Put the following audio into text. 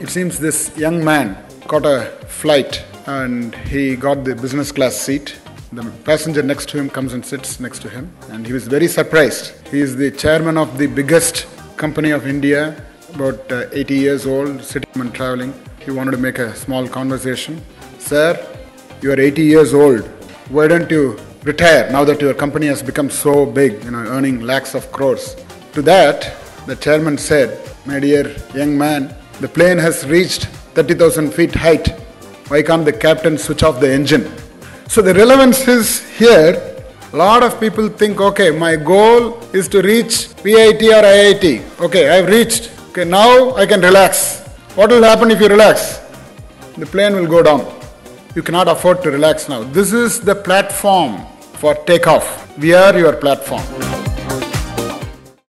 It seems this young man caught a flight and he got the business class seat. The passenger next to him comes and sits next to him, and he was very surprised. He is the chairman of the biggest company of India, about uh, 80 years old, sitting and traveling. He wanted to make a small conversation. Sir, you are 80 years old. Why don't you retire now that your company has become so big, you know, earning lakhs of crores? To that, the chairman said, My dear young man, the plane has reached 30,000 feet height. Why can't the captain switch off the engine? So the relevance is here. A lot of people think, okay, my goal is to reach VIT or IIT. Okay, I've reached. Okay, now I can relax. What will happen if you relax? The plane will go down. You cannot afford to relax now. This is the platform for takeoff. We are your platform.